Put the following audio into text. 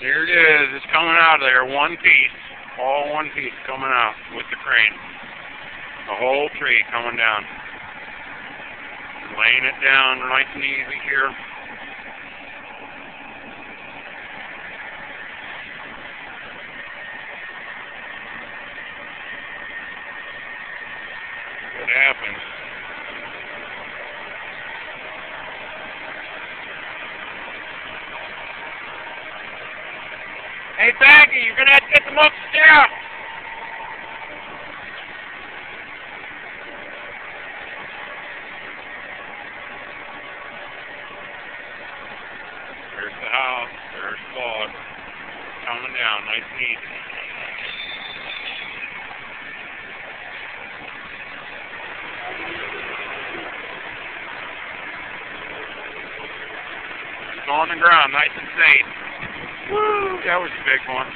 There it is. It's coming out of there. One piece. All one piece coming out with the crane. The whole tree coming down. Laying it down nice and easy here. What happened? Hey, Baggy, you're gonna have to get them upstairs. There's the house. There's Claude. Coming down, nice and easy. On the ground, nice and safe. Woo, that was a big one.